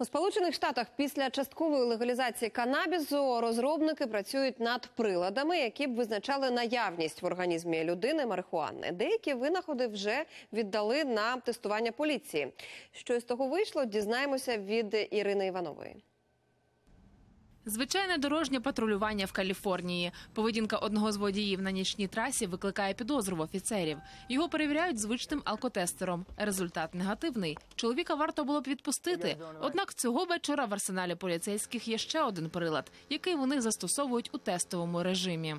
У Сполучених Штатах після часткової легалізації канабісу розробники працюють над приладами, які б визначали наявність в організмі людини марихуани. Деякі винаходи вже віддали на тестування поліції. Що з того вийшло, дізнаємося від Ірини Іванової. Звичайне дорожнє патрулювання в Каліфорнії. Поведінка одного з водіїв на нічній трасі викликає підозру в офіцерів. Його перевіряють звичним алкотестером. Результат негативний. Чоловіка варто було б відпустити. Однак цього вечора в арсеналі поліцейських є ще один прилад, який вони застосовують у тестовому режимі.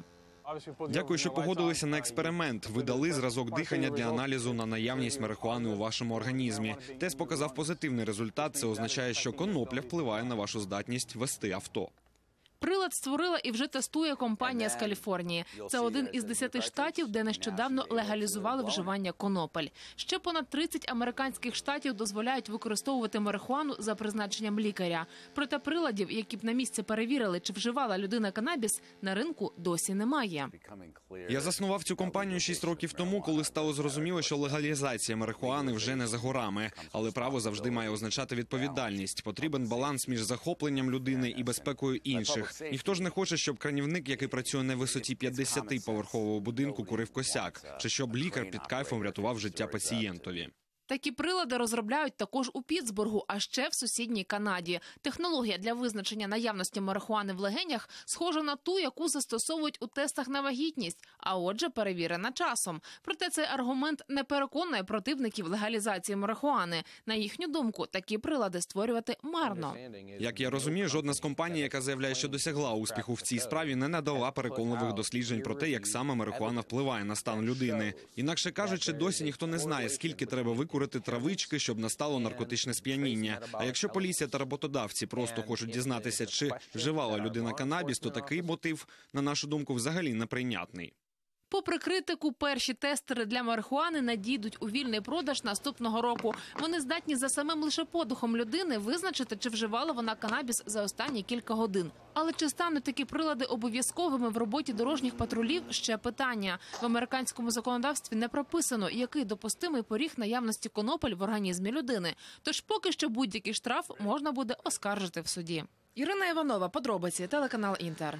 Дякую, що погодилися на експеримент. Ви дали зразок дихання для аналізу на наявність марихуани у вашому організмі. Тест показав позитивний результат. Це означає, що конопля впливає на вашу здатність вести авто. Прилад створила і вже тестує компанія з Каліфорнії. Це один із десяти штатів, де нещодавно легалізували вживання конопель. Ще понад 30 американських штатів дозволяють використовувати марихуану за призначенням лікаря. Проте приладів, які б на місці перевірили, чи вживала людина канабіс, на ринку досі немає. Я заснував цю компанію 6 років тому, коли стало зрозуміло, що легалізація марихуани вже не за горами, але право завжди має означати відповідальність. Потрібен баланс між захопленням людини і безпекою інших. Ніхто ж не хоче, щоб кранівник, який працює на висоті 50-поверхового будинку, курив косяк, чи щоб лікар під кайфом рятував життя пацієнтові. Такі прилади розробляють також у Пітсбургу, а ще в сусідній Канаді. Технологія для визначення наявності марихуани в легенях схожа на ту, яку застосовують у тестах на вагітність, а отже, перевірена часом. Проте цей аргумент не переконує противників легалізації марихуани. На їхню думку, такі прилади створювати марно. Як я розумію, жодна з компаній, яка заявляє, що досягла успіху в цій справі, не надала переконливих досліджень про те, як саме марихуана впливає на стан людини. Інакше кажучи, досі ніхто не знає, скільки треба викурити травички, щоб настало наркотичне сп'яніння. А якщо поліція та роботодавці просто хочуть дізнатися, чи вживала людина канабіс, то такий мотив, на нашу думку, взагалі неприйнятний. Попри критику, перші тестери для марихуани надійдуть у вільний продаж наступного року. Вони здатні за самим лише подухом людини визначити, чи вживала вона канабіс за останні кілька годин. Але чи стануть такі прилади обов'язковими в роботі дорожніх патрулів? Ще питання в американському законодавстві не прописано, який допустимий поріг наявності конопель в організмі людини. Тож поки що будь-який штраф можна буде оскаржити в суді. Ірина Іванова, подробиці, телеканал Інтер.